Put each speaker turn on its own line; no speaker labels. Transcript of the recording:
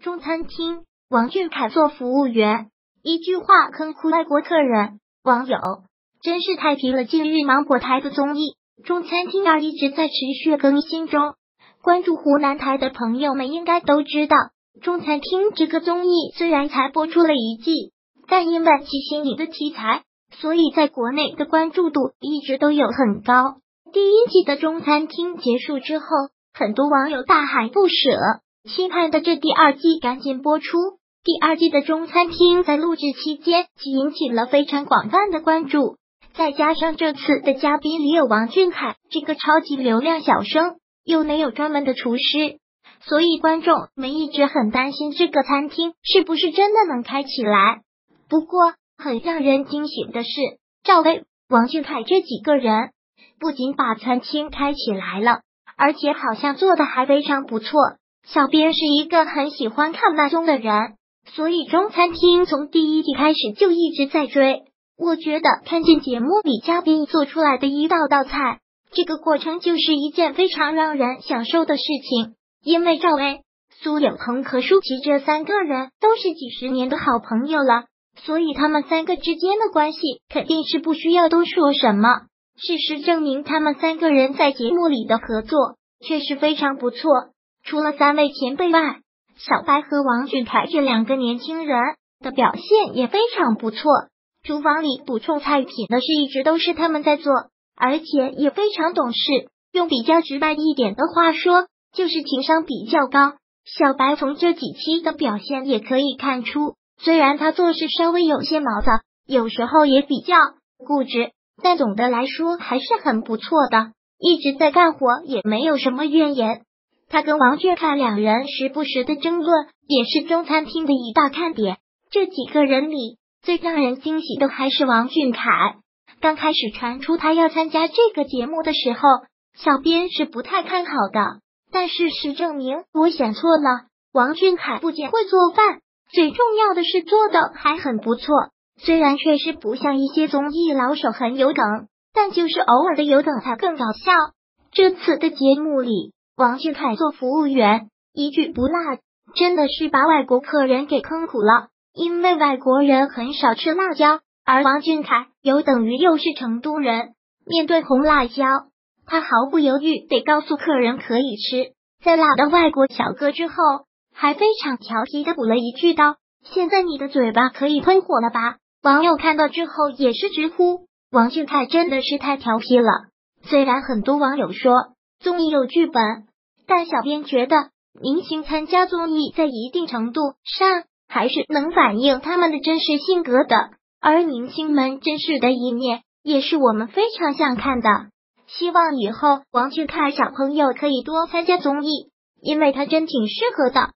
中餐厅，王俊凯做服务员，一句话坑哭外国客人。网友真是太皮了！近日芒果台的综艺《中餐厅二》一直在持续更新中，关注湖南台的朋友们应该都知道，《中餐厅》这个综艺虽然才播出了一季，但因为其新颖的题材，所以在国内的关注度一直都有很高。第一季的《中餐厅》结束之后，很多网友大喊不舍。期盼的这第二季赶紧播出。第二季的中餐厅在录制期间即引起了非常广泛的关注，再加上这次的嘉宾里有王俊凯这个超级流量小生，又没有专门的厨师，所以观众们一直很担心这个餐厅是不是真的能开起来。不过，很让人惊喜的是，赵薇、王俊凯这几个人不仅把餐厅开起来了，而且好像做的还非常不错。小编是一个很喜欢看慢综的人，所以中餐厅从第一季开始就一直在追。我觉得看见节目里嘉宾做出来的一道道菜，这个过程就是一件非常让人享受的事情。因为赵薇、苏有朋和舒淇这三个人都是几十年的好朋友了，所以他们三个之间的关系肯定是不需要多说什么。事实证明，他们三个人在节目里的合作确实非常不错。除了三位前辈外，小白和王俊凯这两个年轻人的表现也非常不错。厨房里补充菜品的事一直都是他们在做，而且也非常懂事。用比较直白一点的话说，就是情商比较高。小白从这几期的表现也可以看出，虽然他做事稍微有些毛躁，有时候也比较固执，但总的来说还是很不错的，一直在干活，也没有什么怨言。他跟王俊凯两人时不时的争论，也是中餐厅的一大看点。这几个人里，最让人惊喜的还是王俊凯。刚开始传出他要参加这个节目的时候，小编是不太看好的。但事实证明，我选错了。王俊凯不仅会做饭，最重要的是做的还很不错。虽然确实不像一些综艺老手很有梗，但就是偶尔的有梗才更搞笑。这次的节目里。王俊凯做服务员，一句不落，真的是把外国客人给坑苦了。因为外国人很少吃辣椒，而王俊凯有等于又是成都人，面对红辣椒，他毫不犹豫得告诉客人可以吃。在辣的外国小哥之后，还非常调皮的补了一句道：“现在你的嘴巴可以喷火了吧？”网友看到之后也是直呼王俊凯真的是太调皮了。虽然很多网友说。综艺有剧本，但小编觉得明星参加综艺在一定程度上还是能反映他们的真实性格的，而明星们真实的一面也是我们非常想看的。希望以后王俊凯小朋友可以多参加综艺，因为他真挺适合的。